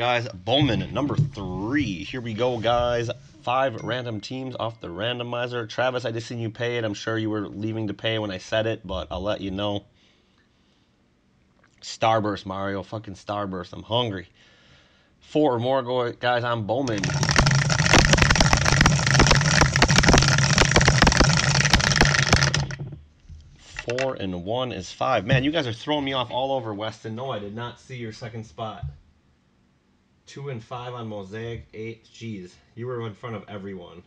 guys. Bowman, number three. Here we go, guys. Five random teams off the randomizer. Travis, I just seen you pay it. I'm sure you were leaving to pay when I said it, but I'll let you know. Starburst, Mario. Fucking Starburst. I'm hungry. Four or more go guys on Bowman. Four and one is five. Man, you guys are throwing me off all over, Weston. No, I did not see your second spot. Two and five on Mosaic. Eight. Jeez, you were in front of everyone.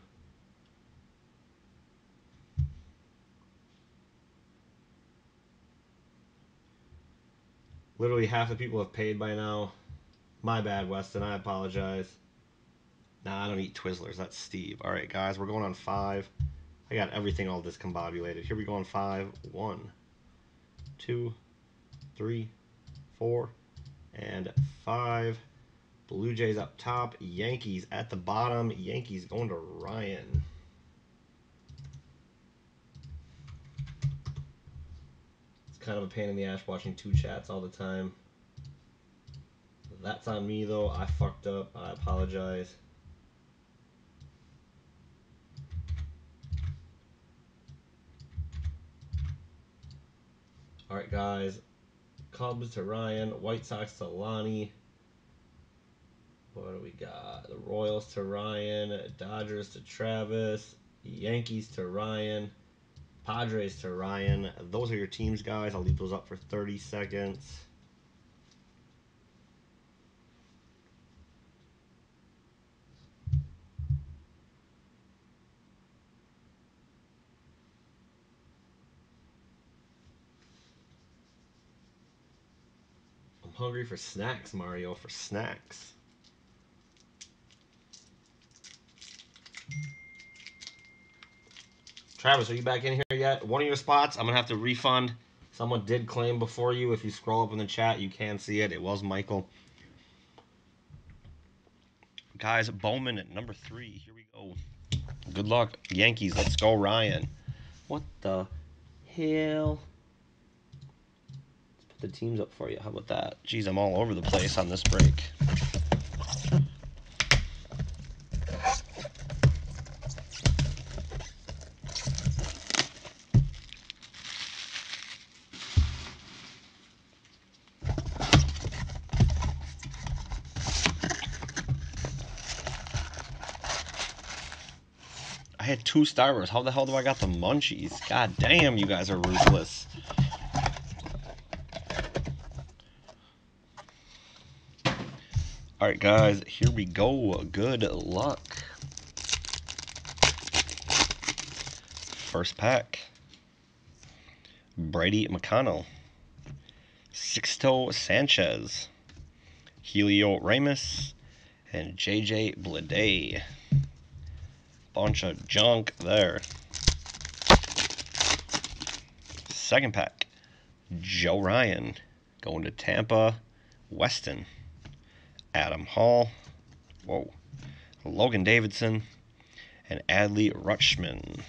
Literally half the people have paid by now. My bad, Weston. I apologize. Nah, I don't eat Twizzlers. That's Steve. All right, guys, we're going on five. I got everything all discombobulated. Here we go on five. One, two, three, four, and five. Blue Jays up top. Yankees at the bottom. Yankees going to Ryan. It's kind of a pain in the ass watching two chats all the time. That's on me, though. I fucked up. I apologize. All right, guys. Cubs to Ryan. White Sox to Lonnie. What do we got? The Royals to Ryan. Dodgers to Travis. Yankees to Ryan. Padres to Ryan. Those are your teams, guys. I'll leave those up for 30 seconds. I'm hungry for snacks, Mario, for snacks. Travis, are you back in here yet? One of your spots, I'm going to have to refund. Someone did claim before you. If you scroll up in the chat, you can see it. It was Michael. Guys, Bowman at number three. Here we go. Good luck, Yankees. Let's go, Ryan. What the hell? Let's put the teams up for you. How about that? Jeez, I'm all over the place on this break. I had two Starbursts. How the hell do I got the munchies? God damn, you guys are ruthless. Alright, guys, here we go. Good luck. First pack. Brady McConnell. Sixto Sanchez. Heliot Ramos. And JJ Bleday bunch of junk there. Second pack, Joe Ryan going to Tampa, Weston, Adam Hall, whoa, Logan Davidson, and Adley Rutschman.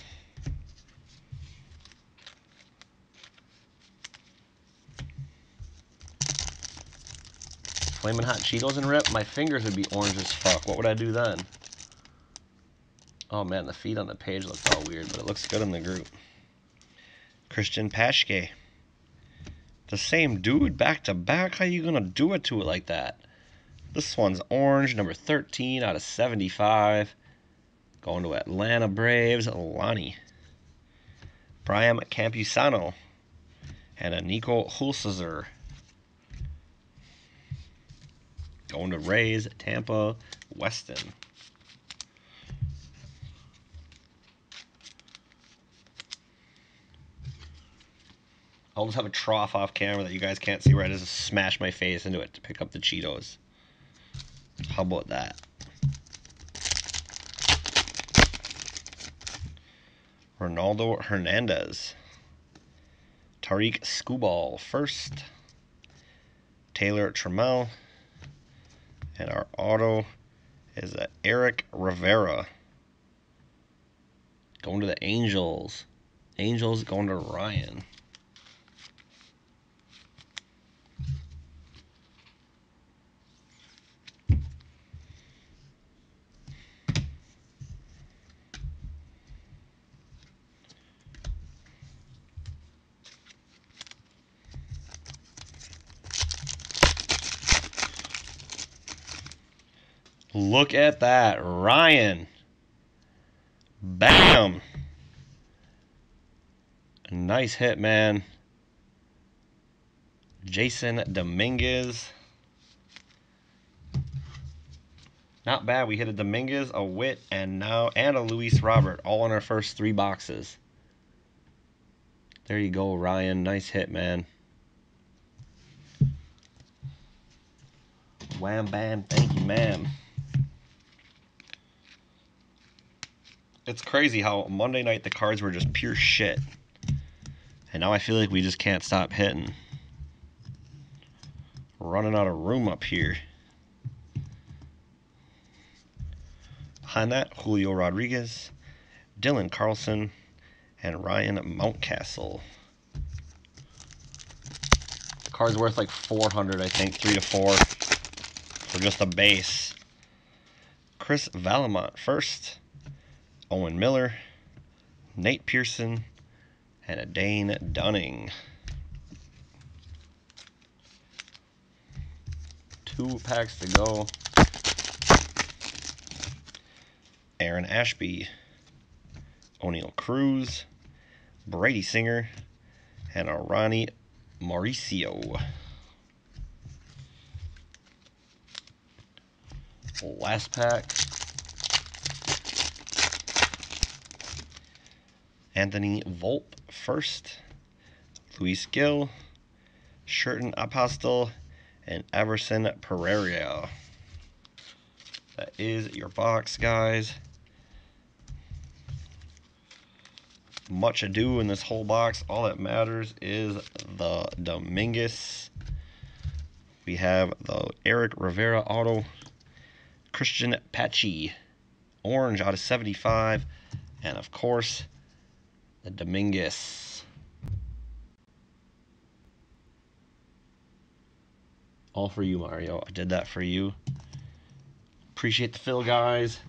Flaming hot Cheetos and rip, my fingers would be orange as fuck. What would I do then? Oh man, the feet on the page looks all weird, but it looks good in the group. Christian Pache. The same dude back to back? How you gonna do it to it like that? This one's orange, number 13 out of 75. Going to Atlanta Braves, Lonnie. Brian Campusano. And a Niko Hulsizer. Going to Rays, Tampa, Weston. I'll just have a trough off camera that you guys can't see where I just smash my face into it to pick up the Cheetos. How about that? Ronaldo Hernandez. Tarik Skubal first. Taylor Trammell. And our auto is Eric Rivera. Going to the Angels. Angels going to Ryan. Look at that. Ryan. Bam. Nice hit, man. Jasson Dominguez. Not bad. We hit a Dominguez, a Witt, and now and a Luis Robert, all in our first three boxes. There you go, Ryan. Nice hit, man. Wham bam, thank you, ma'am. It's crazy how Monday night the cards were just pure shit. And now I feel like we just can't stop hitting. running out of room up here. Behind that, Julio Rodriguez, Dylan Carlson, and Ryan Mountcastle. The card's worth like 400, I think, three to four for just a base. Chris Vallimont first, Owen Miller, Nate Pearson, and a Dane Dunning. Two packs to go. Aaron Ashby, Oneil Cruz, Brady Singer, and a Ronny Mauricio. Last pack. Anthony Volpe first. Luis Gil, Sherten Apostel, and Everson Pereira. That is your box, guys. much ado in this whole box. All that matters is the Dominguez. We have the Eric Rivera auto. Christian Pache. Orange out of 75. And of course, the Dominguez. All for you, Mario. I did that for you. Appreciate the fill, guys.